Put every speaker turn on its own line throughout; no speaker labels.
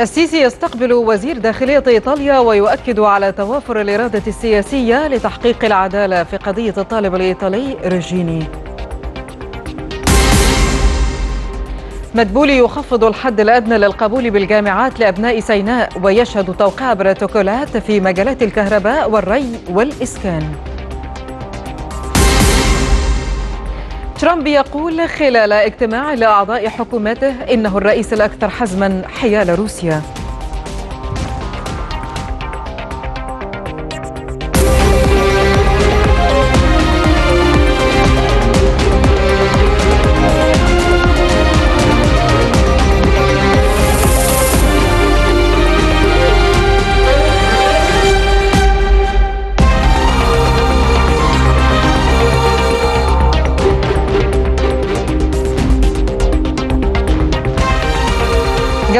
السيسي يستقبل وزير داخلية إيطاليا ويؤكد على توافر الإرادة السياسية لتحقيق العدالة في قضية الطالب الإيطالي ريجيني. مدبولي يخفض الحد الأدنى للقبول بالجامعات لأبناء سيناء ويشهد توقيع بروتوكولات في مجالات الكهرباء والري والإسكان. ترامب يقول خلال اجتماع لأعضاء حكومته إنه الرئيس الأكثر حزما حيال روسيا.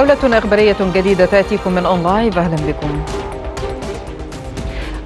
جولة إخبارية جديدة تأتيكم من أونلايف أهلا بكم.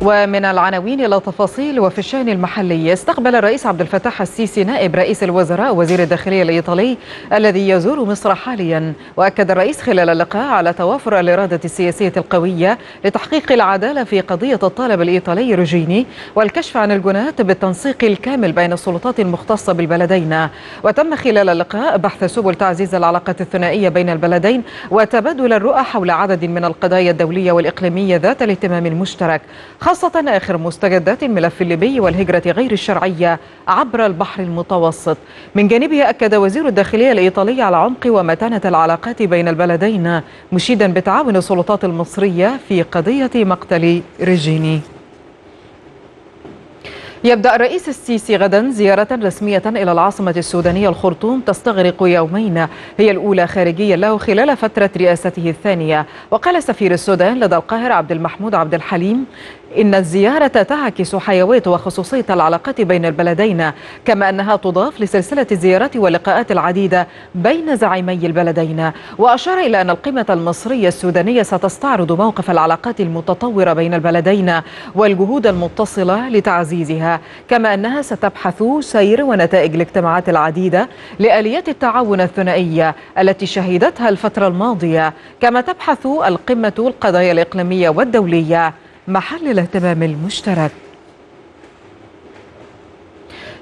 ومن العناوين إلى تفاصيل وفي الشأن المحلي استقبل الرئيس عبد الفتاح السيسي نائب رئيس الوزراء وزير الداخلية الإيطالي الذي يزور مصر حاليا. وأكد الرئيس خلال اللقاء على توافر الإرادة السياسية القوية لتحقيق العدالة في قضية الطالب الإيطالي روجيني والكشف عن الجنات بالتنسيق الكامل بين السلطات المختصة بالبلدين. وتم خلال اللقاء بحث سبل تعزيز العلاقات الثنائية بين البلدين وتبادل الرؤى حول عدد من القضايا الدولية والإقليمية ذات الاهتمام المشترك خاصة آخر مستجدات الملف الليبي والهجرة غير الشرعية عبر البحر المتوسط. من جانبه أكد وزير الداخلية الإيطالي على عمق ومتانة العلاقات بين البلدين مشيدا بتعاون السلطات المصرية في قضية مقتل ريجيني. يبدأ الرئيس السيسي غدا زيارة رسمية إلى العاصمة السودانية الخرطوم تستغرق يومين. هي الأولى خارجيا له خلال فترة رئاسته الثانية. وقال سفير السودان لدى القاهرة عبد المحمود عبد الحليم إن الزيارة تعكس حيوية وخصوصية العلاقات بين البلدين كما أنها تضاف لسلسلة الزيارات واللقاءات العديدة بين زعيمي البلدين. وأشار إلى أن القمة المصرية السودانية ستستعرض موقف العلاقات المتطورة بين البلدين والجهود المتصلة لتعزيزها كما أنها ستبحث سير ونتائج الاجتماعات العديدة لآليات التعاون الثنائية التي شهدتها الفترة الماضية. كما تبحث القمة القضايا الإقليمية والدولية. محل الاهتمام المشترك.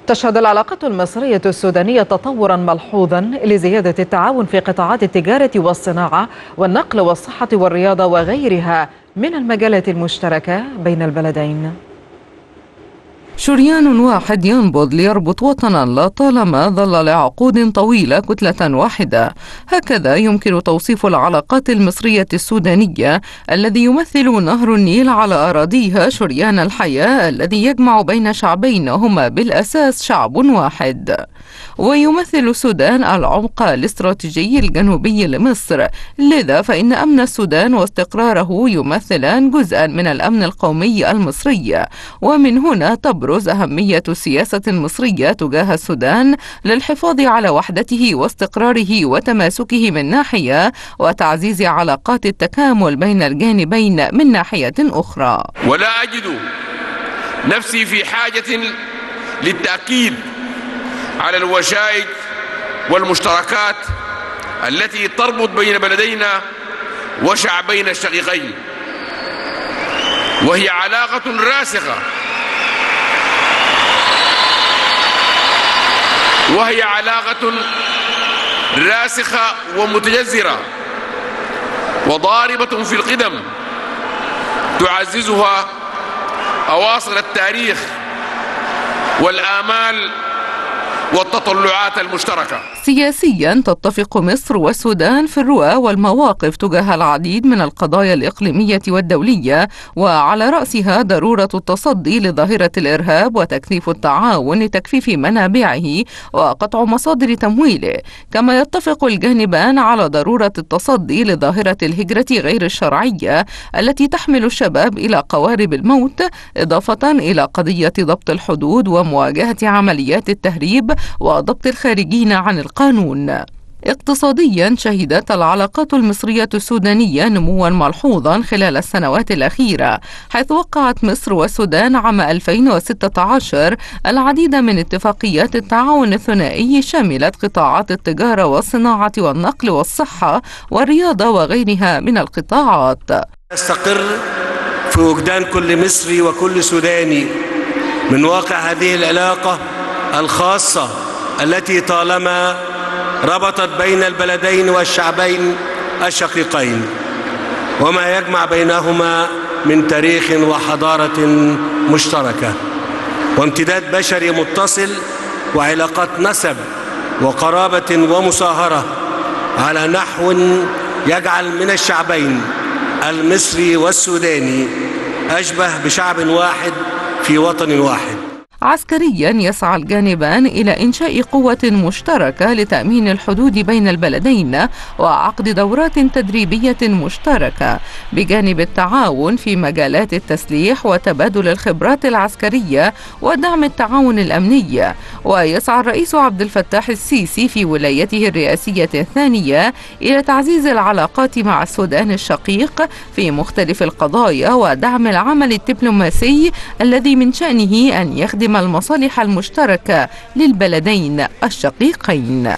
تشهد العلاقة المصرية السودانية تطورا ملحوظا لزيادة التعاون في قطاعات التجارة والصناعة والنقل والصحة والرياضة وغيرها من المجالات المشتركة بين البلدين.
شريان واحد ينبض ليربط وطنا لطالما ظل لعقود طويلة كتلة واحدة. هكذا يمكن توصيف العلاقات المصرية السودانية الذي يمثل نهر النيل على أراضيها شريان الحياة الذي يجمع بين شعبين هما بالأساس شعب واحد. ويمثل السودان العمق الاستراتيجي الجنوبي لمصر. لذا فإن أمن السودان واستقراره يمثلان جزءا من الأمن القومي المصري. ومن هنا تبرز أهمية السياسة المصرية تجاه السودان للحفاظ على وحدته واستقراره وتماسكه من ناحية وتعزيز علاقات التكامل بين الجانبين من ناحية أخرى.
ولا أجد نفسي في حاجة للتأكيد على الوشائج والمشتركات التي تربط بين بلدينا وشعبين الشقيقين وهي علاقة راسخة وهي علاقة راسخة ومتجذرة وضاربة في القدم. تعززها أواصر التاريخ والآمال والتطلعات المشتركة.
سياسيا تتفق مصر والسودان في الرؤى والمواقف تجاه العديد من القضايا الإقليمية والدولية وعلى رأسها ضرورة التصدي لظاهرة الإرهاب وتكثيف التعاون لتكفيف منابعه وقطع مصادر تمويله. كما يتفق الجانبان على ضرورة التصدي لظاهرة الهجرة غير الشرعية التي تحمل الشباب إلى قوارب الموت إضافة إلى قضية ضبط الحدود ومواجهة عمليات التهريب وضبط الخارجين عن القانون. اقتصاديا شهدت العلاقات المصرية السودانية نموا ملحوظا خلال السنوات الأخيرة حيث وقعت مصر والسودان عام 2016 العديد من اتفاقيات التعاون الثنائي شملت قطاعات التجارة والصناعة والنقل والصحة والرياضة وغيرها من القطاعات.
استقر في وجدان كل مصري وكل سوداني من واقع هذه العلاقة الخاصة التي طالما ربطت بين البلدين والشعبين الشقيقين وما يجمع بينهما من تاريخ وحضارة مشتركة. وامتداد بشري متصل وعلاقات نسب وقرابة ومصاهرة على نحو يجعل من الشعبين المصري والسوداني أشبه بشعب واحد في وطن واحد.
عسكريا يسعى الجانبان إلى إنشاء قوة مشتركة لتأمين الحدود بين البلدين وعقد دورات تدريبية مشتركة بجانب التعاون في مجالات التسليح وتبادل الخبرات العسكرية ودعم التعاون الأمني. ويسعى الرئيس عبد الفتاح السيسي في ولايته الرئاسية الثانية إلى تعزيز العلاقات مع السودان الشقيق في مختلف القضايا ودعم العمل الدبلوماسي الذي من شأنه أن يخدم المصالح المشتركة للبلدين الشقيقين.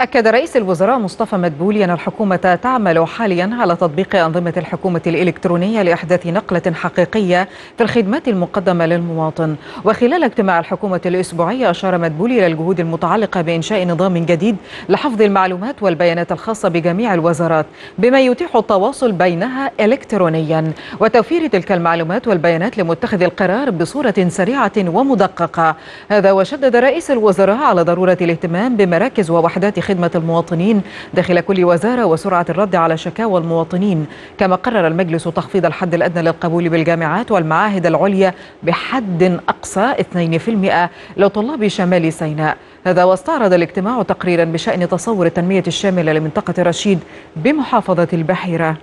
أكد رئيس الوزراء مصطفى مدبولي أن الحكومة تعمل حاليا على تطبيق أنظمة الحكومة الإلكترونية لإحداث نقلة حقيقية في الخدمات المقدمة للمواطن. وخلال اجتماع الحكومة الأسبوعي أشار مدبولي إلى الجهود المتعلقة بإنشاء نظام جديد لحفظ المعلومات والبيانات الخاصة بجميع الوزارات بما يتيح التواصل بينها إلكترونيا. وتوفير تلك المعلومات والبيانات لمتخذ القرار بصورة سريعة ومدققة. هذا وشدد رئيس الوزراء على ضرورة الاهتمام بمراكز ووحدات خدمة المواطنين داخل كل وزارة وسرعة الرد على شكاوى المواطنين. كما قرر المجلس تخفيض الحد الأدنى للقبول بالجامعات والمعاهد العليا بحد أقصى 2% لطلاب شمال سيناء. هذا واستعرض الاجتماع تقريرا بشأن تصور التنمية الشاملة لمنطقة رشيد بمحافظة البحيرة.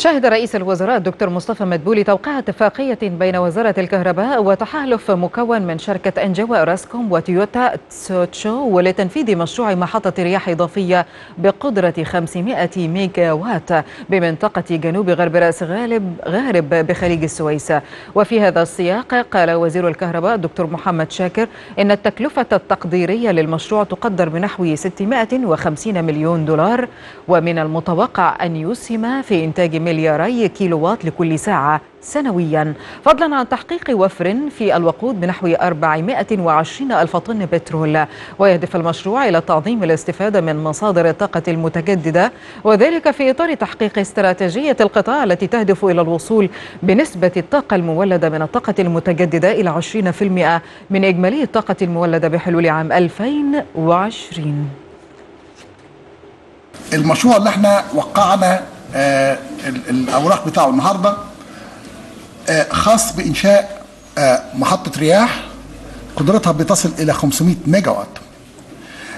شهد رئيس الوزراء الدكتور مصطفى مدبولي توقيع اتفاقية بين وزارة الكهرباء وتحالف مكون من شركة إنجي وأوراسكوم وتويوتا تسوتشو ولتنفيذ مشروع محطة رياح إضافية بقدرة 500 ميجا وات بمنطقة جنوب غرب رأس غالب غارب بخليج السويس. وفي هذا السياق قال وزير الكهرباء الدكتور محمد شاكر إن التكلفة التقديرية للمشروع تقدر بنحو 650 مليون دولار ومن المتوقع أن يسهم في إنتاج ملياري كيلووات لكل ساعة سنويا. فضلا عن تحقيق وفر في الوقود بنحو 420 ألف طن بترول. ويهدف المشروع إلى تعظيم الاستفادة من مصادر الطاقة المتجددة وذلك في إطار تحقيق استراتيجية القطاع التي تهدف إلى الوصول بنسبة الطاقة المولدة من الطاقة المتجددة إلى 20% من إجمالي الطاقة المولدة بحلول عام 2020
المشروع اللي إحنا وقعنا الأوراق بتاعه النهارده آه خاص بإنشاء آه محطة رياح قدرتها بتصل إلى 500 ميجا وات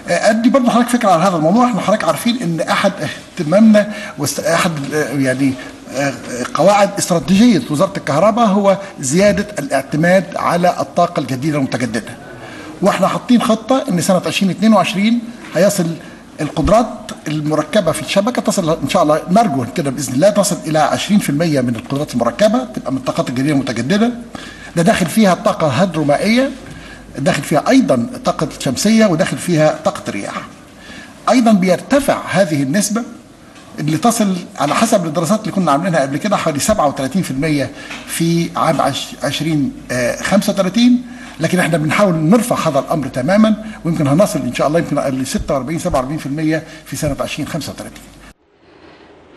أدي برضه حضرتك فكرة على هذا الموضوع. إحنا حضرتك عارفين إن أحد اهتمامنا واحد يعني آه، قواعد استراتيجية وزارة الكهرباء هو زيادة الاعتماد على الطاقة الجديدة المتجددة. وإحنا حاطين خطة إن سنة 2022 هيصل القدرات المركبة في الشبكة تصل إن شاء الله نرجو كده بإذن الله تصل إلى 20% من القدرات المركبة تبقى من الطاقات الجديدة المتجددة. ده داخل فيها الطاقة الهيدرومائية داخل فيها أيضا طاقة شمسية وداخل فيها طاقة الرياح أيضا بيرتفع هذه النسبة اللي تصل على حسب الدراسات اللي كنا عاملينها قبل كده حوالي 37% في عام 2035 لكن إحنا بنحاول نرفع هذا الأمر تماما ويمكن هنصل إن شاء الله يمكن ل 46 47% في سنة 2035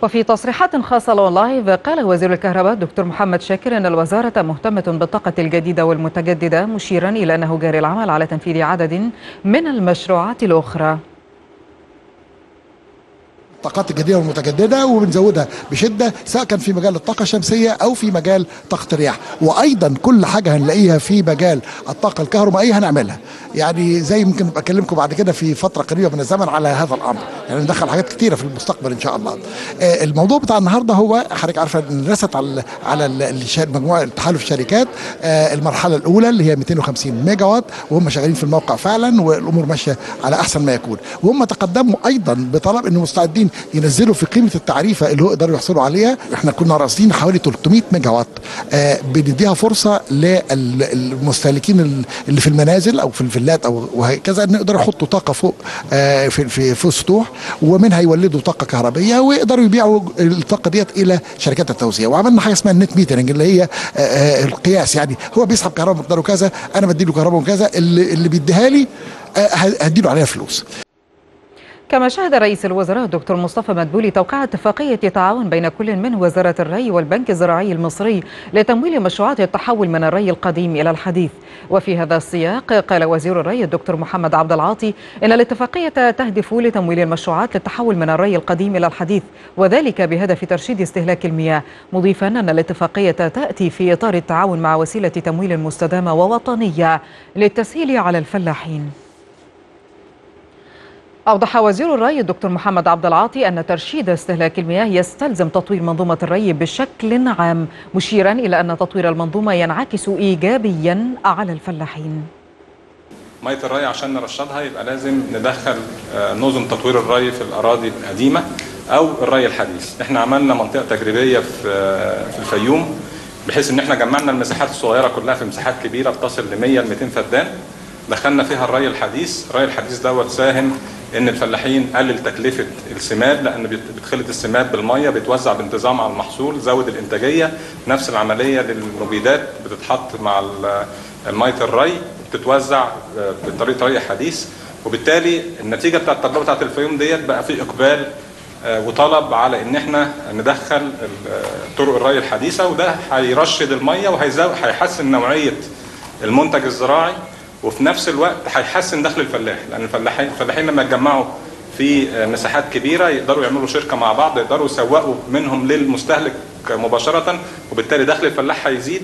وفي تصريحات خاصة لونلايف قال وزير الكهرباء دكتور محمد شاكر أن الوزارة مهتمة بالطاقة الجديدة والمتجددة مشيرا إلى أنه جاري العمل على تنفيذ عدد من المشروعات الأخرى.
الطاقات الجديدة والمتجددة وبنزودها بشدة سواء كان في مجال الطاقة الشمسية أو في مجال طاقة الرياح. وأيضا كل حاجة هنلاقيها في مجال الطاقة الكهرومائيه هنعملها. يعني زي يمكن اكلمكم بعد كده في فترة قريبة من الزمن على هذا الأمر. يعني ندخل حاجات كتيرة في المستقبل إن شاء الله. آه، الموضوع بتاع النهارده هو حضرتك عارفه رست على على مجموعة تحالف الشركات آه، المرحلة الأولى اللي هي 250 ميجا وات وهم شغالين في الموقع فعلا والأمور ماشية على أحسن ما يكون. وهم تقدموا أيضا بطلب إنه مستعدين ينزلوا في قيمة التعريفه اللي هو يقدروا يحصلوا عليها. إحنا كنا راصدين حوالي 300 ميجا وات آه، بنديها فرصة للمستهلكين اللي في المنازل أو في الفيلات أو وهكذا إن يقدروا يحطوا طاقة فوق آه، في في في السطوح ومنها يولدوا طاقة كهربية ويقدروا يبيعوا الطاقة ديت إلى شركات التوزيع. وعملنا حاجة اسمها ال net metering اللي هي آه، القياس يعني. هو بيسحب كهرباء مقداره كذا أنا بدي له كهرباء كذا اللي اللي بيديها لي آه، هدي له عليها فلوس.
كما شهد رئيس الوزراء الدكتور مصطفى مدبولي توقيع اتفاقية تعاون بين كل من وزارة الري والبنك الزراعي المصري لتمويل مشروعات التحول من الري القديم إلى الحديث. وفي هذا السياق قال وزير الري الدكتور محمد عبد العاطي إن الاتفاقية تهدف لتمويل المشروعات للتحول من الري القديم إلى الحديث وذلك بهدف ترشيد استهلاك المياه. مضيفا أن الاتفاقية تأتي في إطار التعاون مع وسيلة تمويل مستدامة ووطنية للتسهيل على الفلاحين. أوضح وزير الري الدكتور محمد عبد العاطي أن ترشيد استهلاك المياه يستلزم تطوير منظومة الري بشكل عام مشيرا إلى أن تطوير المنظومة ينعكس إيجابيا على الفلاحين.
مية الري عشان نرشدها يبقى لازم ندخل آه، نظم تطوير الري في الأراضي القديمة أو الري الحديث. إحنا عملنا منطقة تجريبية في آه، في الفيوم بحيث إن إحنا جمعنا المساحات الصغيرة كلها في مساحات كبيرة بتصل ل 100 ل 200 فدان. دخلنا فيها الري الحديث. الري الحديث دوت ساهم إن الفلاحين قلل تكلفة السماد لأن بت- بتخلط السماد بالمية بيتوزع بانتظام على المحصول زود الإنتاجية نفس العملية للمبيدات بتتحط مع الميه الري بتتوزع آه، بطريقة ري حديث. وبالتالي النتيجة بتاعت التجربة بتاعت الفيوم ديت بقى في إقبال آه، وطلب على إن إحنا ندخل آه، طرق الري الحديثة وده هيرشد المية وهيحسن نوعية المنتج الزراعي. وفي نفس الوقت هيحسن دخل الفلاح. لأن الفلاحين الفلاحين لما يتجمعوا في آه، مساحات كبيرة يقدروا يعملوا شركة مع بعض يقدروا يسوقوا منهم للمستهلك مباشرة وبالتالي دخل الفلاح هيزيد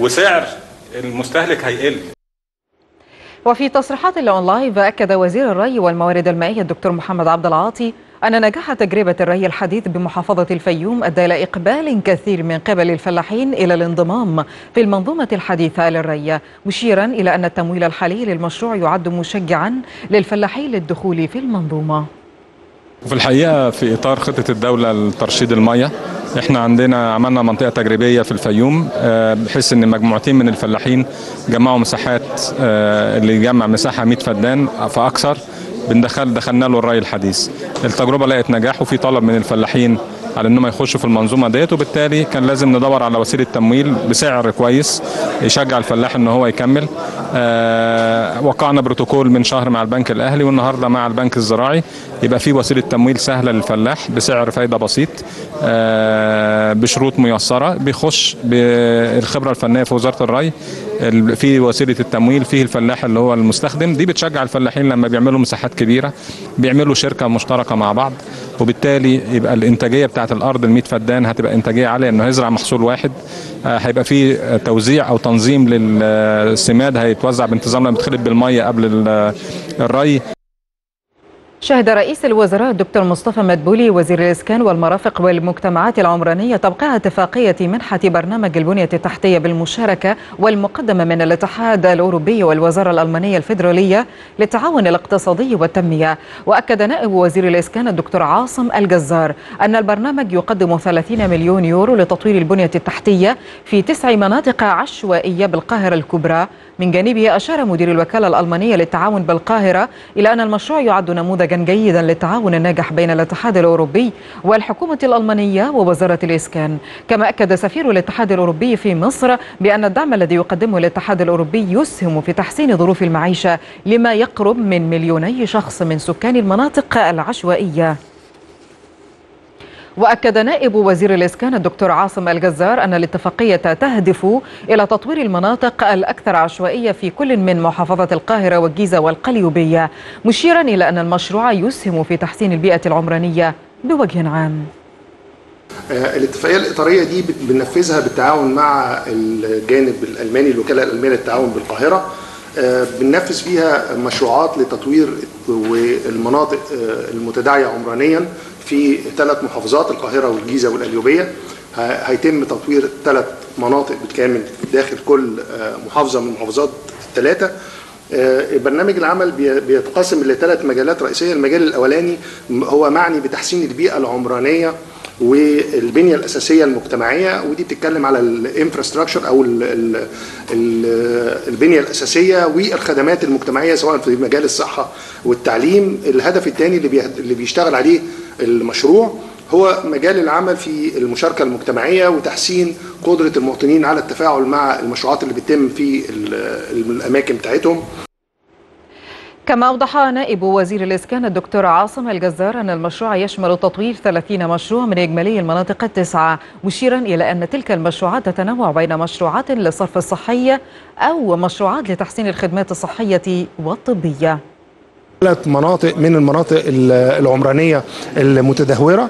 وسعر المستهلك هيقل.
وفي تصريحات ل ON Live أكد وزير الري والموارد المائية الدكتور محمد عبد العاطي أن نجاح تجربة الري الحديث بمحافظة الفيوم أدى إلى إقبال كثير من قبل الفلاحين إلى الانضمام في المنظومة الحديثة للري مشيرا إلى أن التمويل الحالي للمشروع يعد مشجعا للفلاحين للدخول في المنظومة.
في الحقيقة في إطار خطة الدولة لترشيد الميه إحنا عندنا عملنا منطقة تجريبية في الفيوم آه، بحيث إن مجموعتين من الفلاحين جمعوا مساحات آه، اللي يجمع مساحة 100 فدان فأكثر بندخل دخلنا له الري الحديث. التجربة لقت نجاح وفي طلب من الفلاحين على إنهم يخشوا في المنظومة ديت وبالتالي كان لازم ندور على وسيلة تمويل بسعر كويس يشجع الفلاح إن هو يكمل. آه وقعنا بروتوكول من شهر مع البنك الأهلي والنهاردة مع البنك الزراعي. يبقى في وسيلة تمويل سهلة للفلاح بسعر فايدة بسيط آه بشروط ميسرة بيخش بالخبرة الفنية في وزارة الري ال- في وسيلة التمويل فيه الفلاح اللي هو المستخدم دي بتشجع الفلاحين لما بيعملوا مساحات كبيرة بيعملوا شركة مشتركة مع بعض وبالتالي يبقى الإنتاجية بتاعت الأرض ال 100 فدان هتبقى إنتاجية عالية إنه هيزرع محصول واحد آه، هيبقى في آه، توزيع أو تنظيم للسماد هيتوزع بانتظام لما بتخلط بالمية قبل ال- الري.
شهد رئيس الوزراء الدكتور مصطفى مدبولي وزير الإسكان والمرافق والمجتمعات العمرانية توقيع اتفاقية منحة برنامج البنية التحتية بالمشاركة والمقدمة من الاتحاد الأوروبي والوزارة الألمانية الفيدرالية للتعاون الاقتصادي والتنمية. وأكد نائب وزير الإسكان الدكتور عاصم الجزار أن البرنامج يقدم 30 مليون يورو لتطوير البنية التحتية في تسع مناطق عشوائية بالقاهرة الكبرى. من جانبه أشار مدير الوكالة الألمانية للتعاون بالقاهرة إلى أن المشروع يعد نموذجا جيدا للتعاون الناجح بين الاتحاد الأوروبي والحكومة الألمانية ووزارة الإسكان. كما أكد سفير الاتحاد الأوروبي في مصر بأن الدعم الذي يقدمه الاتحاد الأوروبي يسهم في تحسين ظروف المعيشة لما يقرب من مليوني شخص من سكان المناطق العشوائية. وأكد نائب وزير الإسكان الدكتور عاصم الجزار أن الاتفاقية تهدف إلى تطوير المناطق الأكثر عشوائية في كل من محافظة القاهرة والجيزة والقليوبية مشيرا إلى أن المشروع يسهم في تحسين البيئة العمرانية بوجه عام.
الاتفاقية الإطارية دي بننفذها بالتعاون مع الجانب الألماني الوكالة الألمانية للتعاون بالقاهرة. بننفذ فيها مشروعات لتطوير والمناطق المتداعية عمرانيا في ثلاث محافظات القاهرة والجيزة والقليوبيه هيتم تطوير ثلاث مناطق بالكامل داخل كل محافظة من المحافظات الثلاثه برنامج العمل بيتقسم لثلاث مجالات رئيسية. المجال الأولاني هو معني بتحسين البيئة العمرانية والبنية الأساسية المجتمعية ودي بتتكلم على الانفراستراكشر أو ال ال ال البنية الأساسية والخدمات المجتمعية سواء في مجال الصحة والتعليم. الهدف الثاني اللي اللي بيشتغل عليه المشروع هو مجال العمل في المشاركة المجتمعية وتحسين قدرة المواطنين على التفاعل مع المشروعات اللي بتتم في الأماكن بتاعتهم.
كما أوضح نائب وزير الإسكان الدكتور عاصم الجزار أن المشروع يشمل تطوير 30 مشروع من إجمالي المناطق التسعة مشيرا إلى أن تلك المشروعات تتنوع بين مشروعات للصرف الصحي أو مشروعات لتحسين الخدمات الصحية والطبية.
ثلاث مناطق من المناطق العمرانية المتدهورة.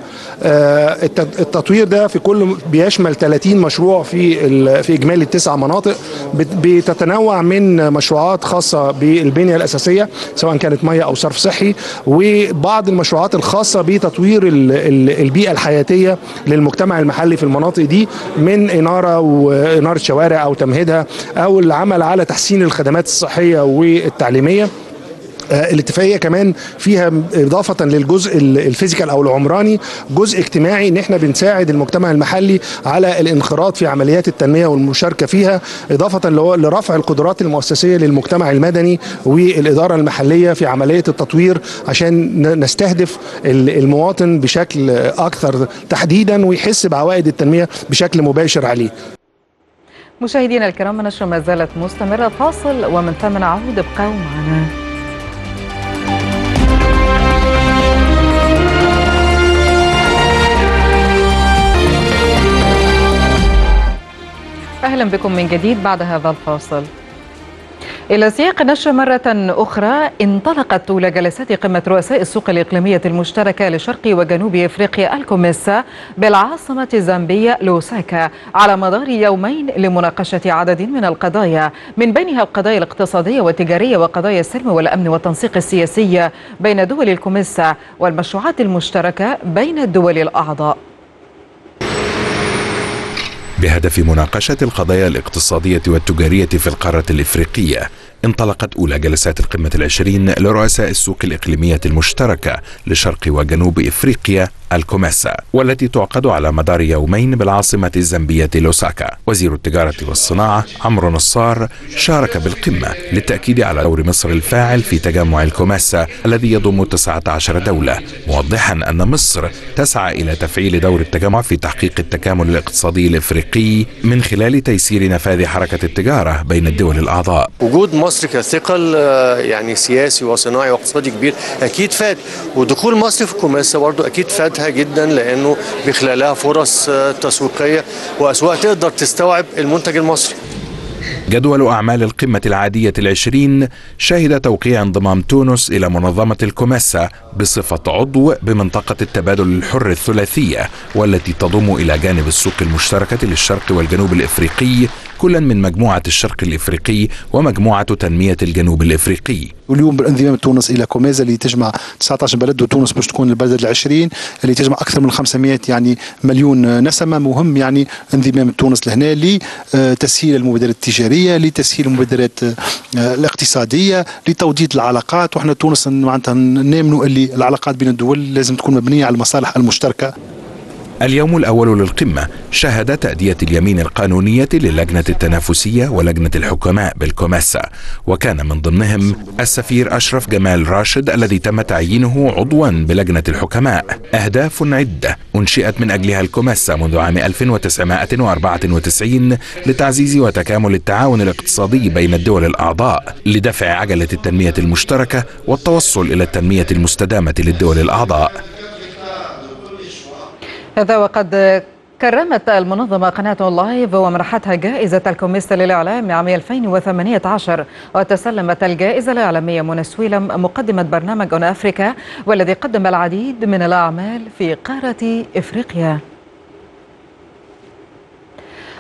التطوير ده في كل بيشمل 30 مشروع في في إجمالي التسع مناطق بتتنوع من مشروعات خاصة بالبنية الأساسية سواء كانت مية أو صرف صحي وبعض المشروعات الخاصة بتطوير البيئة الحياتية للمجتمع المحلي في المناطق دي من إنارة واناره شوارع أو تمهيدها أو العمل على تحسين الخدمات الصحية والتعليمية. الاتفاقية كمان فيها إضافة للجزء الفيزيكال أو العمراني جزء اجتماعي ان إحنا بنساعد المجتمع المحلي على الانخراط في عمليات التنمية والمشاركة فيها إضافة لرفع القدرات المؤسسية للمجتمع المدني والإدارة المحلية في عملية التطوير عشان نستهدف المواطن بشكل أكثر تحديدا ويحس بعوائد التنمية بشكل مباشر عليه.
مشاهدينا الكرام النشرة ما زالت مستمرة فاصل ومن ثم نعود ابقوا معنا. أهلا بكم من جديد بعد هذا الفاصل. إلى سياق النشر مرة أخرى انطلقت أولى جلسات قمة رؤساء السوق الإقليمية المشتركة لشرق وجنوب إفريقيا الكوميسا بالعاصمة الزامبية لوساكا على مدار يومين لمناقشة عدد من القضايا من بينها القضايا الاقتصادية والتجارية وقضايا السلم والأمن والتنسيق السياسي بين دول الكوميسا والمشروعات المشتركة بين الدول الأعضاء.
بهدف مناقشة القضايا الاقتصادية والتجارية في القارة الإفريقية. انطلقت أولى جلسات القمة العشرين لرؤساء السوق الإقليمية المشتركة لشرق وجنوب إفريقيا الكوميسا والتي تعقد على مدار يومين بالعاصمة الزامبية لوساكا. وزير التجارة والصناعة عمرو نصار شارك بالقمة للتأكيد على دور مصر الفاعل في تجمع الكوميسا الذي يضم 19 دولة موضحا أن مصر تسعى إلى تفعيل دور التجمع في تحقيق التكامل الاقتصادي الإفريقي من خلال تيسير نفاذ حركة التجارة بين الدول الأعضاء.
وجود مصر كثقل يعني سياسي وصناعي واقتصادي كبير أكيد فاد. ودخول مصر في الكوميسا برضه أكيد فادها جدا لأنه بيخلق لها فرص تسويقية وأسواق تقدر تستوعب المنتج المصري.
جدول أعمال القمة العادية العشرين شهد توقيع انضمام تونس إلى منظمة الكوميسا بصفة عضو بمنطقة التبادل الحر الثلاثية والتي تضم إلى جانب السوق المشتركة للشرق والجنوب الإفريقي كلا من مجموعة الشرق الإفريقي ومجموعة تنمية الجنوب الإفريقي.
واليوم بالانضمام تونس إلى كوميسا اللي تجمع 19 بلد وتونس باش تكون البلد العشرين اللي تجمع أكثر من 500 يعني مليون نسمة. مهم يعني انضمام تونس لهنا لتسهيل المبادرات التجاريه لتسهيل المبادرات الاقتصادية لتوطيد العلاقات. وإحنا تونس معناتها نامنوا اللي العلاقات بين الدول لازم تكون مبنية على المصالح المشتركة.
اليوم الأول للقمة شهد تأدية اليمين القانونية للجنة التنافسية ولجنة الحكماء بالكوماسا وكان من ضمنهم السفير أشرف جمال راشد الذي تم تعيينه عضوا بلجنة الحكماء. أهداف عدة أنشئت من أجلها الكوماسا منذ عام 1994 لتعزيز وتكامل التعاون الاقتصادي بين الدول الأعضاء لدفع عجلة التنمية المشتركة والتوصل إلى التنمية المستدامة للدول الأعضاء.
هذا وقد كرمت المنظمة قناة ON Live ومنحتها جائزة الكوميسا للإعلام عام 2018 وتسلمت الجائزة الإعلامية منى سويلم مقدمة برنامج ON Africa والذي قدم العديد من الأعمال في قارة إفريقيا.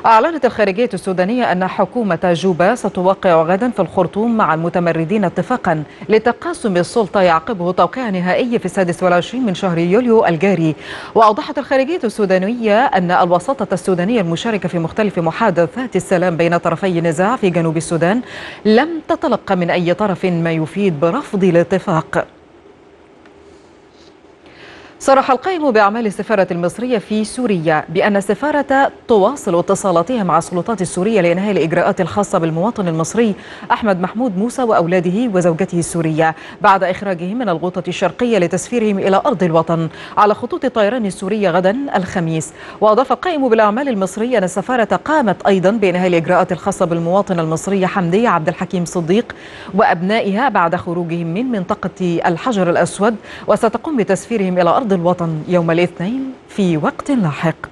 أعلنت الخارجية السودانية أن حكومة جوبا ستوقع غدا في الخرطوم مع المتمردين اتفاقا لتقاسم السلطة يعقبه توقيع نهائي في السادس والعشرين من شهر يوليو الجاري. وأوضحت الخارجية السودانية أن الوساطة السودانية المشاركة في مختلف محادثات السلام بين طرفي النزاع في جنوب السودان لم تتلقى من أي طرف ما يفيد برفض الاتفاق. صرح القائم بأعمال السفارة المصرية في سوريا بأن السفارة تواصل اتصالاتها مع السلطات السورية لإنهاء الإجراءات الخاصة بالمواطن المصري أحمد محمود موسى وأولاده وزوجته السورية بعد إخراجهم من الغوطة الشرقية لتسفيرهم إلى أرض الوطن على خطوط الطيران السورية غدا الخميس. وأضاف القائم بالأعمال المصري أن السفارة قامت أيضا بإنهاء الإجراءات الخاصة بالمواطن المصري حمدية عبد الحكيم صديق وأبنائها بعد خروجهم من منطقة الحجر الأسود وستقوم بتسفيرهم إلى أرض الوطن يوم الاثنين في وقت لاحق.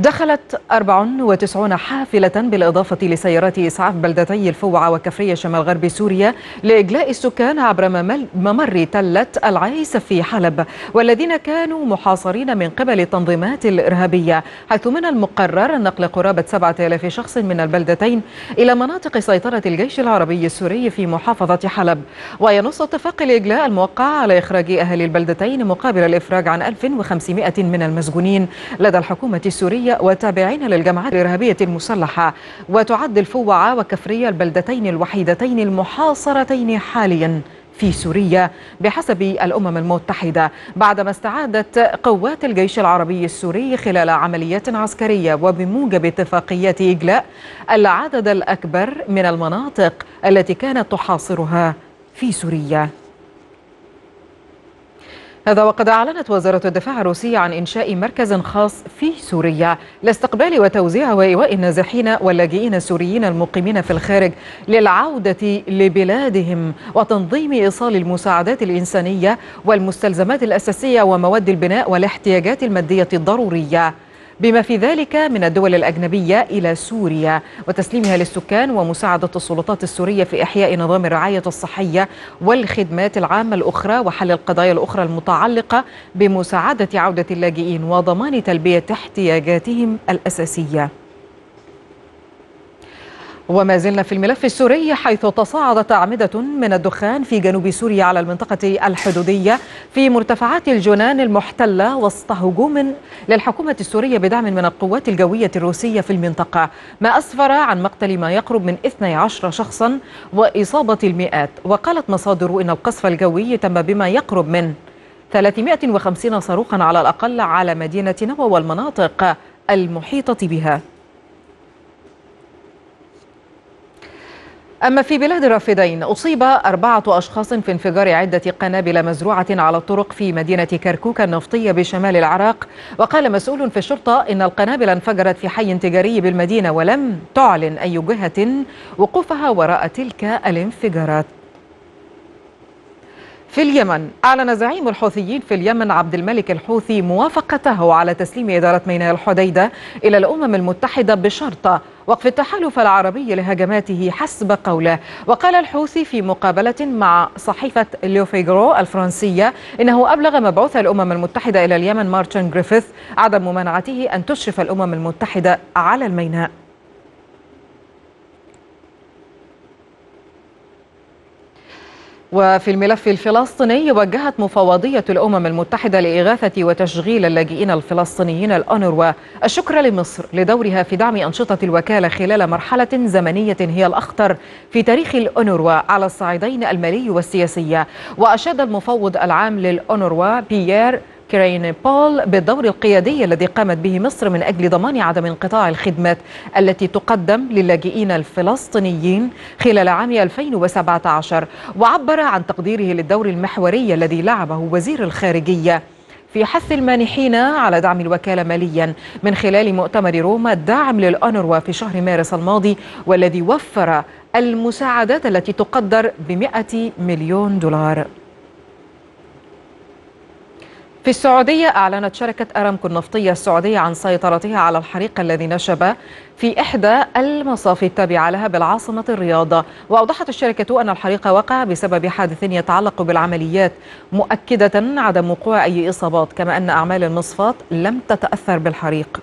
دخلت 94 حافلة بالإضافة لسيارات إسعاف بلدتي الفوعة وكفرية شمال غرب سوريا لإجلاء السكان عبر ممر تلة العيس في حلب والذين كانوا محاصرين من قبل التنظيمات الإرهابية حيث من المقرر نقل قرابة 7000 شخص من البلدتين إلى مناطق سيطرة الجيش العربي السوري في محافظة حلب. وينص اتفاق الإجلاء الموقع على إخراج أهل البلدتين مقابل الإفراج عن 1500 من المسجونين لدى الحكومة السورية وتابعين للجماعات الإرهابية المسلحة وتعد الفوعة وكفرية البلدتين الوحيدتين المحاصرتين حاليا في سوريا بحسب الأمم المتحدة بعدما استعادت قوات الجيش العربي السوري خلال عمليات عسكرية وبموجب اتفاقيات إجلاء العدد الأكبر من المناطق التي كانت تحاصرها في سوريا. هذا وقد أعلنت وزارة الدفاع الروسية عن إنشاء مركز خاص في سوريا لاستقبال وتوزيع وإيواء النازحين واللاجئين السوريين المقيمين في الخارج للعودة لبلادهم وتنظيم إيصال المساعدات الإنسانية والمستلزمات الأساسية ومواد البناء والاحتياجات المادية الضرورية. بما في ذلك من الدول الأجنبية إلى سوريا وتسليمها للسكان ومساعدة السلطات السورية في إحياء نظام الرعاية الصحية والخدمات العامة الأخرى وحل القضايا الأخرى المتعلقة بمساعدة عودة اللاجئين وضمان تلبية احتياجاتهم الأساسية. وما زلنا في الملف السوري حيث تصاعدت أعمدة من الدخان في جنوب سوريا على المنطقة الحدودية في مرتفعات الجولان المحتلة وسط هجوم للحكومة السورية بدعم من القوات الجوية الروسية في المنطقة. ما أسفر عن مقتل ما يقرب من 12 شخصا وإصابة المئات. وقالت مصادر إن القصف الجوي تم بما يقرب من 350 صاروخا على الأقل على مدينة نوى والمناطق المحيطة بها. أما في بلاد الرافدين أصيب أربعة أشخاص في انفجار عدة قنابل مزروعة على الطرق في مدينة كركوك النفطية بشمال العراق. وقال مسؤول في الشرطة إن القنابل انفجرت في حي تجاري بالمدينة ولم تعلن أي جهة وقوفها وراء تلك الانفجارات. في اليمن أعلن زعيم الحوثيين في اليمن عبد الملك الحوثي موافقته على تسليم إدارة ميناء الحديدة إلى الأمم المتحدة بشرط وقف التحالف العربي لهجماته حسب قوله. وقال الحوثي في مقابلة مع صحيفة لوفيغارو الفرنسية إنه أبلغ مبعوث الأمم المتحدة إلى اليمن مارتن جريفيث عدم ممانعته أن تشرف الأمم المتحدة على الميناء. وفي الملف الفلسطيني وجهت مفوضية الأمم المتحدة لإغاثة وتشغيل اللاجئين الفلسطينيين الأونروا الشكر لمصر لدورها في دعم أنشطة الوكالة خلال مرحلة زمنية هي الأخطر في تاريخ الأونروا على الصعيدين المالي والسياسي. وأشاد المفوض العام للأونروا بيير كرين بول بالدور القيادي الذي قامت به مصر من أجل ضمان عدم انقطاع الخدمات التي تقدم للاجئين الفلسطينيين خلال عام 2017 وعبر عن تقديره للدور المحوري الذي لعبه وزير الخارجية. في حث المانحين على دعم الوكالة ماليا من خلال مؤتمر روما الداعم للأونروا في شهر مارس الماضي والذي وفر المساعدات التي تقدر بمئة مليون دولار. في السعودية أعلنت شركة أرامكو النفطية السعودية عن سيطرتها على الحريق الذي نشب في إحدى المصافي التابعة لها بالعاصمة الرياض. وأوضحت الشركة أن الحريق وقع بسبب حادث يتعلق بالعمليات مؤكدة عدم وقوع أي إصابات كما أن أعمال المصفاة لم تتأثر بالحريق.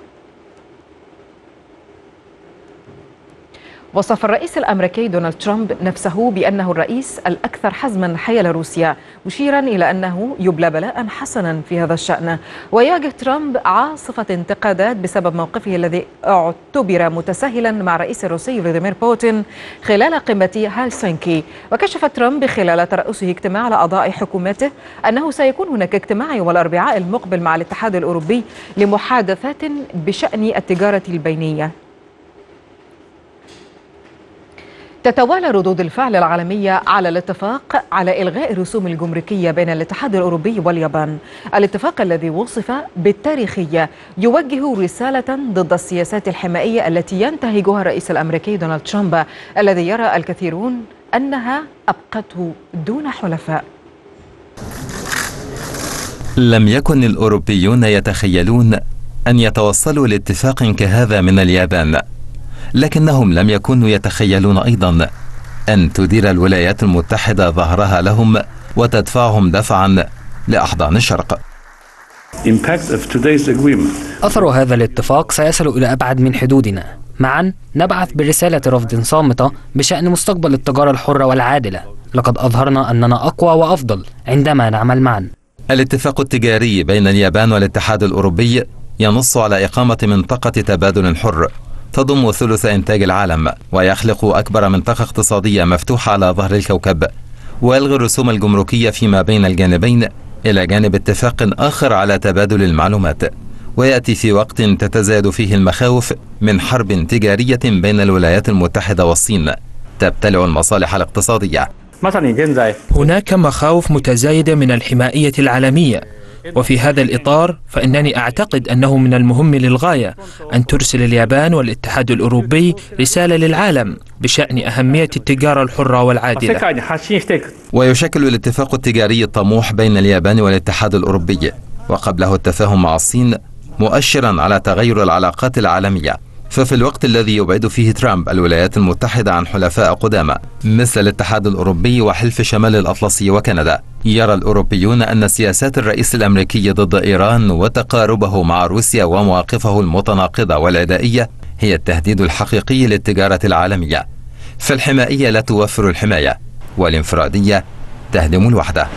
وصف الرئيس الأمريكي دونالد ترامب نفسه بأنه الرئيس الأكثر حزما حيال روسيا مشيرا إلى أنه يبلى بلاء حسنا في هذا الشأن. ويواجه ترامب عاصفة انتقادات بسبب موقفه الذي اعتبر متساهلا مع الرئيس الروسي فلاديمير بوتين خلال قمه هلسنكي. وكشف ترامب خلال ترأسه اجتماع لاعضاء حكومته أنه سيكون هناك اجتماع يوم الأربعاء المقبل مع الاتحاد الأوروبي لمحادثات بشأن التجارة البينية. تتوالى ردود الفعل العالمية على الاتفاق على إلغاء الرسوم الجمركية بين الاتحاد الأوروبي واليابان. الاتفاق الذي وصف بالتاريخية يوجه رسالة ضد السياسات الحمائية التي ينتهجها الرئيس الأمريكي دونالد ترامب الذي يرى الكثيرون أنها أبقته دون حلفاء.
لم يكن الأوروبيون يتخيلون أن يتوصلوا لاتفاق كهذا من اليابان. لكنهم لم يكونوا يتخيلون أيضا أن تدير الولايات المتحدة ظهرها لهم وتدفعهم دفعا لأحضان الشرق.
أثر هذا الاتفاق سيصل إلى أبعد من حدودنا. معا نبعث برسالة رفض صامتة بشأن مستقبل التجارة الحرة والعادلة. لقد أظهرنا أننا أقوى وأفضل عندما نعمل معا.
الاتفاق التجاري بين اليابان والاتحاد الأوروبي ينص على إقامة منطقة تبادل حر تضم ثلث إنتاج العالم ويخلق أكبر منطقة اقتصادية مفتوحة على ظهر الكوكب. ويلغي الرسوم الجمركية فيما بين الجانبين إلى جانب اتفاق آخر على تبادل المعلومات. ويأتي في وقت تتزايد فيه المخاوف من حرب تجارية بين الولايات المتحدة والصين. تبتلع المصالح الاقتصادية.
هناك مخاوف متزايدة من الحمائية العالمية. وفي هذا الإطار فإنني أعتقد أنه من المهم للغاية أن ترسل اليابان والاتحاد الأوروبي رسالة للعالم بشأن أهمية التجارة الحرة والعادلة.
ويشكل الاتفاق التجاري الطموح بين اليابان والاتحاد الأوروبي وقبله التفاهم مع الصين مؤشرا على تغير العلاقات العالمية. ففي الوقت الذي يبعد فيه ترامب الولايات المتحدة عن حلفاء قدامى مثل الاتحاد الأوروبي وحلف شمال الأطلسي وكندا يرى الأوروبيون أن سياسات الرئيس الأمريكي ضد إيران وتقاربه مع روسيا ومواقفه المتناقضة والعدائية هي التهديد الحقيقي للتجارة العالمية. فالحمائية لا توفر الحماية والإنفرادية تهدم الوحدة.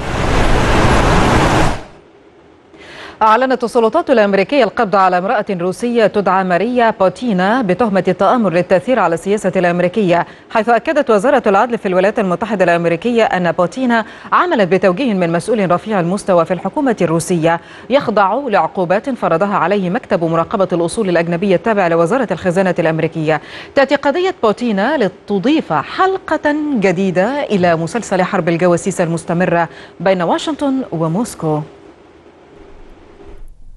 أعلنت السلطات الأمريكية القبض على امرأة روسية تدعى ماريا بوتينا بتهمة التآمر للتأثير على السياسة الأمريكية حيث أكدت وزارة العدل في الولايات المتحدة الأمريكية أن بوتينا عملت بتوجيه من مسؤول رفيع المستوى في الحكومة الروسية يخضع لعقوبات فرضها عليه مكتب مراقبة الأصول الأجنبية التابع لوزارة الخزانة الأمريكية. تأتي قضية بوتينا لتضيف حلقة جديدة إلى مسلسل حرب الجواسيس المستمرة بين واشنطن وموسكو.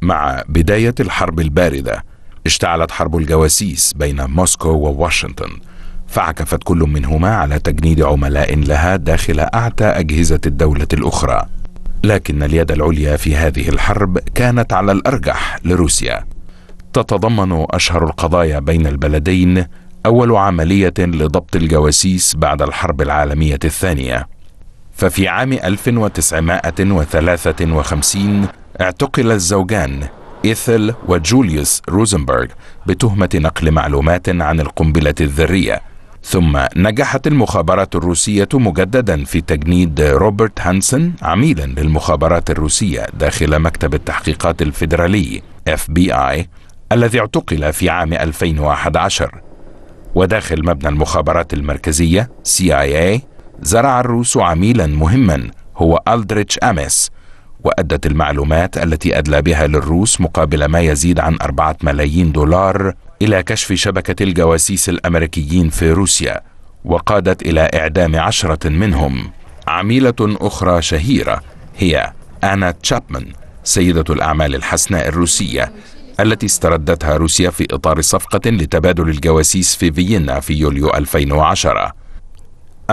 مع بداية الحرب الباردة اشتعلت حرب الجواسيس بين موسكو وواشنطن فعكفت كل منهما على تجنيد عملاء لها داخل أعتى أجهزة الدولة الأخرى. لكن اليد العليا في هذه الحرب كانت على الأرجح لروسيا. تتضمن أشهر القضايا بين البلدين أول عملية لضبط الجواسيس بعد الحرب العالمية الثانية. ففي عام 1953 اعتقل الزوجان إيثل وجوليوس روزنبرغ بتهمة نقل معلومات عن القنبلة الذرية. ثم نجحت المخابرات الروسية مجددا في تجنيد روبرت هانسن عميلا للمخابرات الروسية داخل مكتب التحقيقات الفيدرالي FBI الذي اعتقل في عام 2011 وداخل مبنى المخابرات المركزية CIA زرع الروس عميلا مهما هو ألدريتش أميس. وأدت المعلومات التي أدلى بها للروس مقابل ما يزيد عن أربعة ملايين دولار إلى كشف شبكة الجواسيس الأمريكيين في روسيا وقادت إلى إعدام عشرة منهم. عميلة أخرى شهيرة هي أنا تشابمان سيدة الأعمال الحسناء الروسية التي استردتها روسيا في إطار صفقة لتبادل الجواسيس في فيينا في يوليو 2010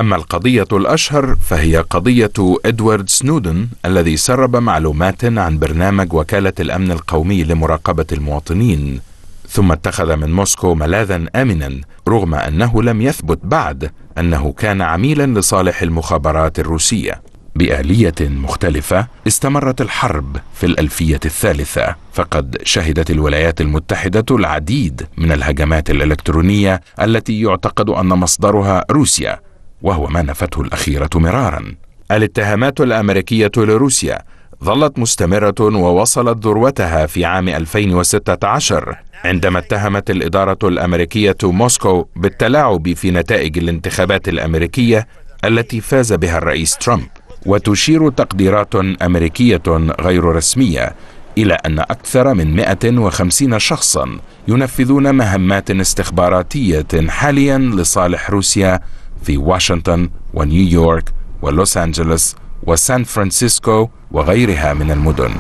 أما القضية الأشهر فهي قضية إدوارد سنودن الذي سرب معلومات عن برنامج وكالة الأمن القومي لمراقبة المواطنين ثم اتخذ من موسكو ملاذا آمنا رغم أنه لم يثبت بعد أنه كان عميلا لصالح المخابرات الروسية. بآلية مختلفة استمرت الحرب في الألفية الثالثة فقد شهدت الولايات المتحدة العديد من الهجمات الإلكترونية التي يعتقد أن مصدرها روسيا. وهو ما نفته الأخيرة مرارا. الاتهامات الأمريكية لروسيا ظلت مستمرة ووصلت ذروتها في عام 2016 عندما اتهمت الإدارة الأمريكية موسكو بالتلاعب في نتائج الانتخابات الأمريكية التي فاز بها الرئيس ترامب وتشير تقديرات أمريكية غير رسمية إلى أن أكثر من 150 شخصا ينفذون مهمات استخباراتية حاليا لصالح روسيا في واشنطن ونيويورك ولوس أنجلوس وسان فرانسيسكو وغيرها من المدن.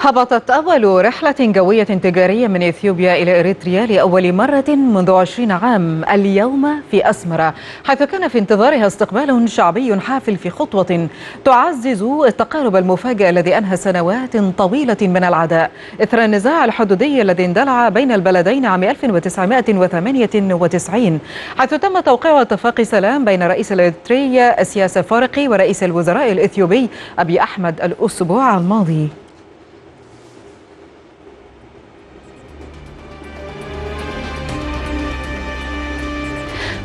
هبطت أول رحلة جوية تجارية من إثيوبيا إلى إريتريا لأول مرة منذ عشرين عام اليوم في أسمرة حيث كان في انتظارها استقبال شعبي حافل في خطوة تعزز التقارب المفاجئ الذي أنهى سنوات طويلة من العداء. إثر النزاع الحدودي الذي اندلع بين البلدين عام 1998 حيث تم توقيع اتفاق سلام بين رئيس الإريتري السياسي الفارقي ورئيس الوزراء الإثيوبي أبي أحمد الأسبوع الماضي.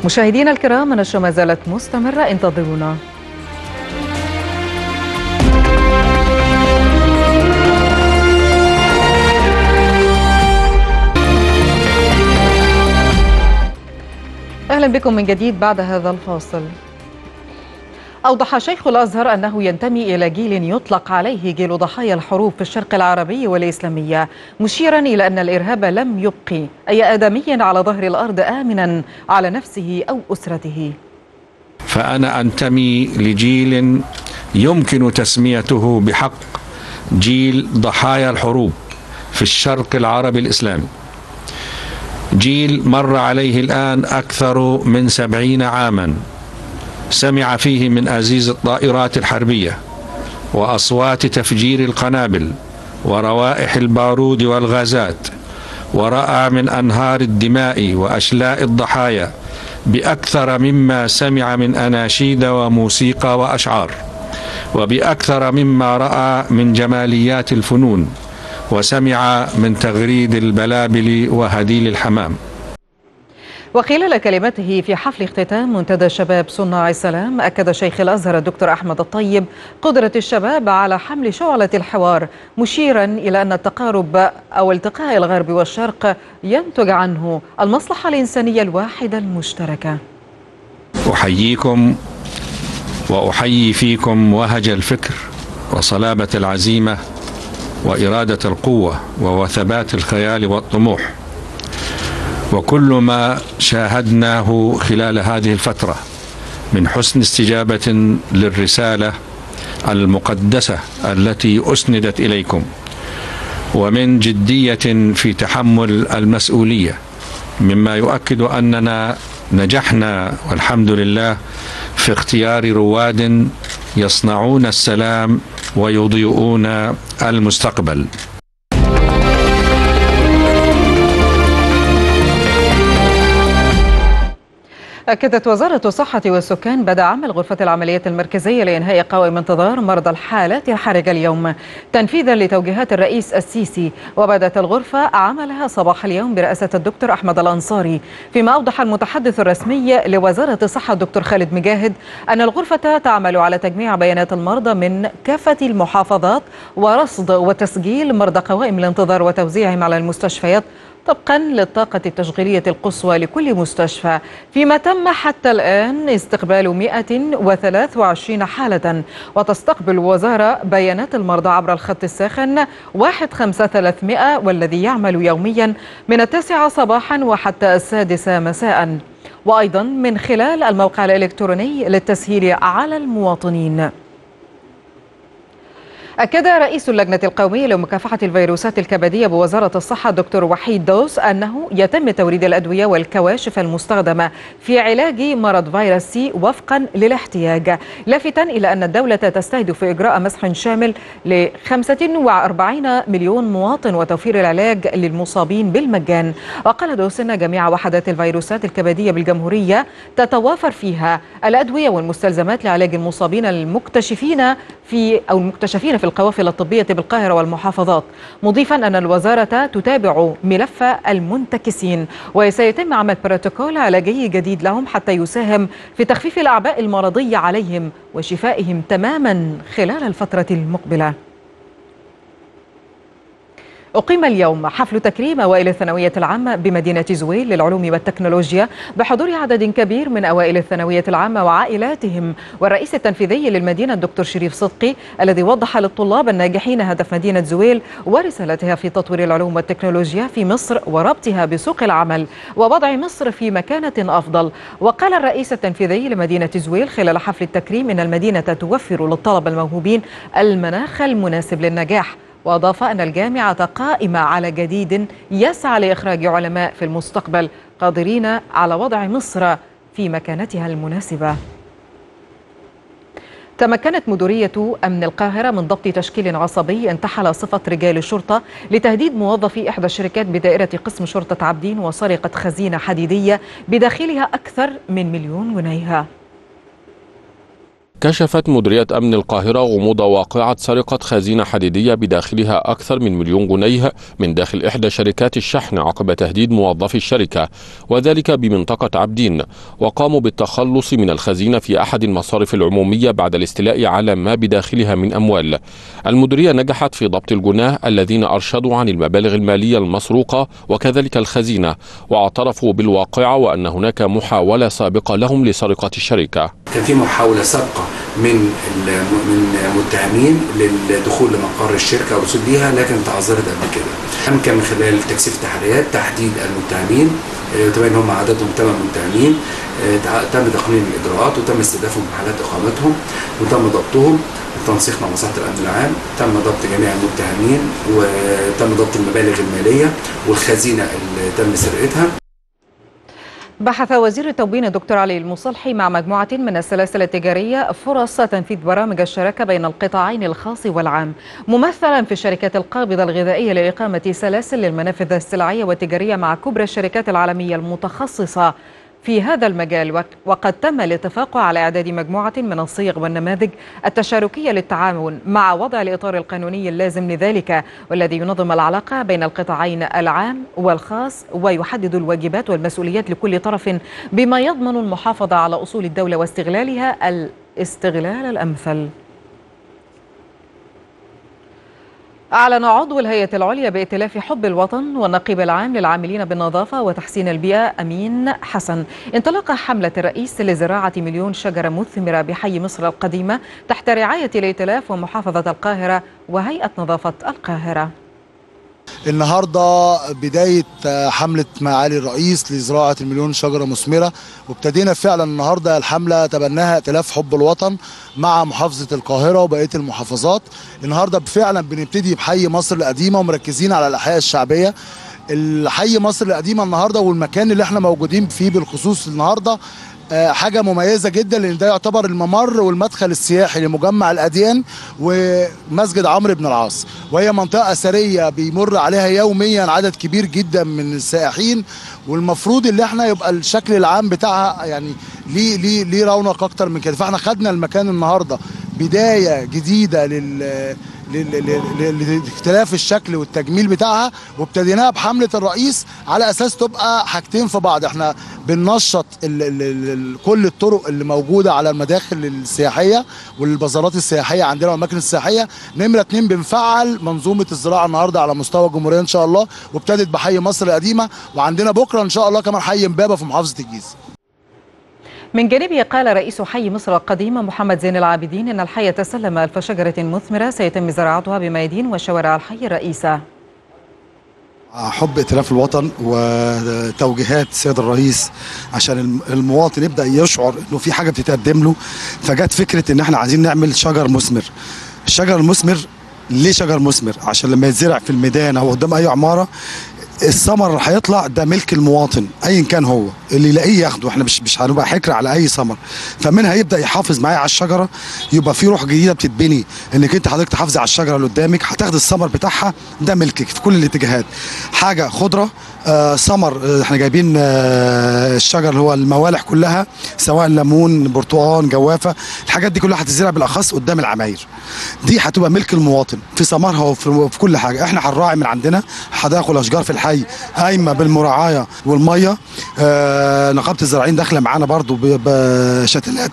مشاهدينا الكرام النشرة ما زالت مستمرة. انتظرونا. أهلا بكم من جديد بعد هذا الفاصل. أوضح شيخ الأزهر أنه ينتمي إلى جيل يطلق عليه جيل ضحايا الحروب في الشرق العربي والإسلامية مشيرا إلى أن الإرهاب لم يبقي أي آدمي على ظهر الأرض آمنا على نفسه أو أسرته.
فأنا أنتمي لجيل يمكن تسميته بحق جيل ضحايا الحروب في الشرق العربي الإسلامي. جيل مر عليه الآن أكثر من سبعين عاما. سمع فيه من أزيز الطائرات الحربية وأصوات تفجير القنابل وروائح البارود والغازات ورأى من أنهار الدماء وأشلاء الضحايا بأكثر مما سمع من أناشيد وموسيقى وأشعار وبأكثر مما رأى من جماليات الفنون وسمع من تغريد البلابل وهديل الحمام.
وخلال كلمته في حفل اختتام منتدى شباب صناع السلام أكد شيخ الأزهر الدكتور أحمد الطيب قدرة الشباب على حمل شعلة الحوار مشيرا إلى أن التقارب أو التقاء الغرب والشرق ينتج عنه المصلحة الإنسانية الواحدة المشتركة.
أحييكم وأحيي فيكم وهج الفكر وصلابة العزيمة وإرادة القوة ووثبات الخيال والطموح. وكل ما شاهدناه خلال هذه الفترة من حسن استجابة للرسالة المقدسة التي أسندت إليكم ومن جدية في تحمل المسؤولية مما يؤكد أننا نجحنا والحمد لله في اختيار رواد يصنعون السلام ويضيئون المستقبل.
أكدت وزارة الصحة والسكان بدء عمل غرفة العمليات المركزية لإنهاء قوائم انتظار مرضى الحالات الحرجة اليوم. تنفيذا لتوجيهات الرئيس السيسي وبدأت الغرفة عملها صباح اليوم برئاسة الدكتور أحمد الأنصاري. فيما أوضح المتحدث الرسمي لوزارة الصحة الدكتور خالد مجاهد أن الغرفة تعمل على تجميع بيانات المرضى من كافة المحافظات ورصد وتسجيل مرضى قوائم الانتظار وتوزيعهم على المستشفيات طبقا للطاقة التشغيلية القصوى لكل مستشفى. فيما تم حتى الآن استقبال 123 حالة. وتستقبل الوزارة بيانات المرضى عبر الخط الساخن 15300 والذي يعمل يوميا من التاسعة صباحا وحتى السادسة مساء. وأيضا من خلال الموقع الإلكتروني للتسهيل على المواطنين. أكد رئيس اللجنة القومية لمكافحة الفيروسات الكبدية بوزارة الصحة دكتور وحيد دوس أنه يتم توريد الأدوية والكواشف المستخدمة في علاج مرض فيروس سي وفقا للاحتياج. لافتا إلى أن الدولة تستهدف إجراء مسح شامل ل 45 مليون مواطن وتوفير العلاج للمصابين بالمجان. وقال دوس أن جميع وحدات الفيروسات الكبدية بالجمهورية تتوافر فيها الأدوية والمستلزمات لعلاج المصابين المكتشفين في أو المكتشفين في القوافل الطبية بالقاهرة والمحافظات. مضيفا أن الوزارة تتابع ملف المنتكسين وسيتم عمل بروتوكول علاجي جديد لهم حتى يساهم في تخفيف الأعباء المرضية عليهم وشفائهم تماما خلال الفترة المقبلة. أقيم اليوم حفل تكريم أوائل الثانوية العامة بمدينة زويل للعلوم والتكنولوجيا بحضور عدد كبير من أوائل الثانوية العامة وعائلاتهم. والرئيس التنفيذي للمدينة الدكتور شريف صدقي الذي وضح للطلاب الناجحين هدف مدينة زويل ورسالتها في تطوير العلوم والتكنولوجيا في مصر وربطها بسوق العمل ووضع مصر في مكانة أفضل. وقال الرئيس التنفيذي لمدينة زويل خلال حفل التكريم إن المدينة توفر للطلبة الموهوبين المناخ المناسب للنجاح. وأضاف أن الجامعة قائمة على جديد يسعى لإخراج علماء في المستقبل قادرين على وضع مصر في مكانتها المناسبة. تمكنت مديرية أمن القاهرة من ضبط تشكيل عصبي انتحل صفة رجال الشرطة لتهديد موظفي إحدى الشركات بدائرة قسم شرطة عابدين وسرقة خزينة حديدية بداخلها أكثر من مليون جنيه
كشفت مديرية أمن القاهرة غموض واقعة سرقة خزينة حديدية بداخلها أكثر من مليون جنيه من داخل إحدى شركات الشحن عقب تهديد موظفي الشركة وذلك بمنطقة عبدين وقاموا بالتخلص من الخزينة في أحد المصارف العمومية بعد الاستيلاء على ما بداخلها من أموال. المديرية نجحت في ضبط الجناه الذين أرشدوا عن المبالغ المالية المسروقة وكذلك الخزينة واعترفوا بالواقعة وأن هناك محاولة سابقة لهم لسرقة الشركة.
كان في محاولة سابقة من من متهمين للدخول لمقر الشركة والوصول ليها لكن تعذرت قبل كده. امكن من خلال تكثيف التحريات تحديد المتهمين تبين ان هم عددهم ثمان متهمين تم تقنين الإجراءات وتم استهدافهم بحالات إقامتهم وتم ضبطهم بالتنسيق مع مصلحة الأمن العام تم ضبط جميع المتهمين وتم ضبط المبالغ المالية والخزينة اللي تم سرقتها
بحث وزير التوبين الدكتور علي المصلحي مع مجموعة من السلاسل التجارية فرص تنفيذ برامج الشراكة بين القطاعين الخاص والعام. ممثلا في الشركات القابضة الغذائية لإقامة سلاسل للمنافذ السلعية والتجارية مع كبرى الشركات العالمية المتخصصة. في هذا المجال وقد تم الاتفاق على إعداد مجموعة من الصيغ والنماذج التشاركية للتعاون مع وضع الإطار القانوني اللازم لذلك والذي ينظم العلاقة بين القطاعين العام والخاص ويحدد الواجبات والمسؤوليات لكل طرف بما يضمن المحافظة على أصول الدولة واستغلالها الاستغلال الأمثل. أعلن عضو الهيئة العليا بائتلاف حب الوطن والنقيب العام للعاملين بالنظافة وتحسين البيئة أمين حسن. انطلاق حملة الرئيس لزراعة مليون شجرة مثمرة بحي مصر القديمة تحت رعاية الائتلاف ومحافظة القاهرة وهيئة نظافة القاهرة.
النهارده بداية حملة معالي الرئيس لزراعة المليون شجرة مثمرة وابتدينا فعلا النهارده الحملة تبناها ائتلاف حب الوطن مع محافظة القاهرة وبقية المحافظات. النهارده فعلا بنبتدي بحي مصر القديمة ومركزين على الأحياء الشعبية. الحي مصر القديمة النهارده والمكان اللي إحنا موجودين فيه بالخصوص النهارده آه، حاجة مميزة جدا لأن ده يعتبر الممر والمدخل السياحي لمجمع الأديان ومسجد عمرو بن العاص. وهي منطقة أثرية بيمر عليها يوميا عدد كبير جدا من السائحين والمفروض اللي إحنا يبقى الشكل العام بتاعها يعني ليه ليه ليه رونق أكتر من كده. فإحنا خدنا المكان النهارده. بداية جديدة لل لاختلاف الشكل والتجميل بتاعها وابتديناها بحملة الرئيس على أساس تبقى حاجتين في بعض. إحنا بننشط كل الطرق اللي موجودة على المداخل السياحية والبازارات السياحية عندنا والأماكن السياحية. نمرة اتنين بنفعل منظومة الزراعة النهارده على مستوى الجمهورية إن شاء الله وابتدت بحي مصر القديمة وعندنا بكرة إن شاء الله كمان حي امبابة في محافظة الجيزة.
من جانبه قال رئيس حي مصر القديمة محمد زين العابدين إن الحي تسلم ألف شجرة مثمرة سيتم زراعتها بميادين وشوارع الحي الرئيسة.
حب ائتلاف الوطن وتوجيهات السيد الرئيس عشان الم- المواطن يبدأ يشعر إنه في حاجة بتتقدم له. فجت فكرة إن إحنا عايزين نعمل شجر مثمر. الشجر المثمر ليه شجر مثمر؟ عشان لما يتزرع في الميدان أو قدام أي عمارة الثمر اللي هيطلع ده ملك المواطن ايا كان هو. اللي يلاقيه ياخده إحنا مش مش هنبقى حكر على أي ثمر فمنها يبدأ يحافظ معايا على الشجرة يبقى في روح جديدة بتتبني. إنك أنت حضرتك تحافظي على الشجرة اللي قدامك هتاخد الثمر بتاعها ده ملكك في كل الاتجاهات. حاجة خضرة آه ثمر آه إحنا جايبين آه الشجر اللي هو الموالح كلها سواء ليمون برتقال جوافة الحاجات دي كلها هتزرع بالأخص قدام العماير. دي هتبقى ملك المواطن في ثمرها وفي في كل حاجة. إحنا هنراعي من عندنا حدائق والاشجار في الحي قايمه بالمراعاة والمية. آه نقابة الزراعين داخلة معانا برضو بشتلات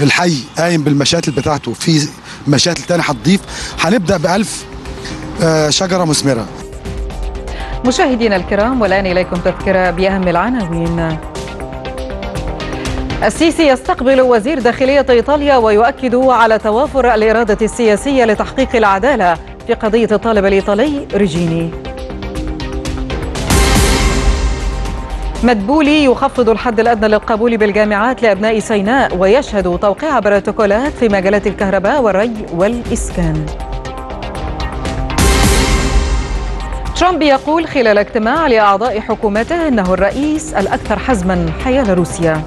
الحي قايم بالمشاتل بتاعته. في مشاتل تاني هتضيف. هنبدأ ب 1000 آه شجرة مثمرة.
مشاهدينا الكرام والآن إليكم تذكرة بأهم العناوين. السيسي يستقبل وزير داخلية إيطاليا ويؤكد على توافر الإرادة السياسية لتحقيق العدالة في قضية الطالب الإيطالي ريجيني. مدبولي يخفض الحد الأدنى للقبول بالجامعات لأبناء سيناء ويشهد توقيع بروتوكولات في مجالات الكهرباء والري والإسكان. ترامب يقول خلال اجتماع لأعضاء حكومته أنه الرئيس الأكثر حزما حيال روسيا.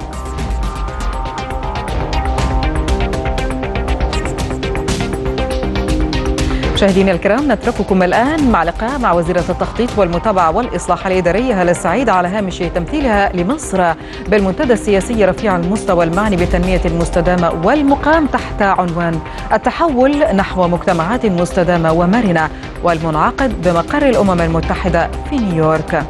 مشاهدينا الكرام نترككم الآن مع لقاء مع وزيرة التخطيط والمتابعة والإصلاح الإداري هالة السعيد على هامش تمثيلها لمصر. بالمنتدى السياسي رفيع المستوى المعني بالتنمية المستدامة والمقام تحت عنوان التحول نحو مجتمعات مستدامة ومرنة والمنعقد بمقر الأمم المتحدة في نيويورك.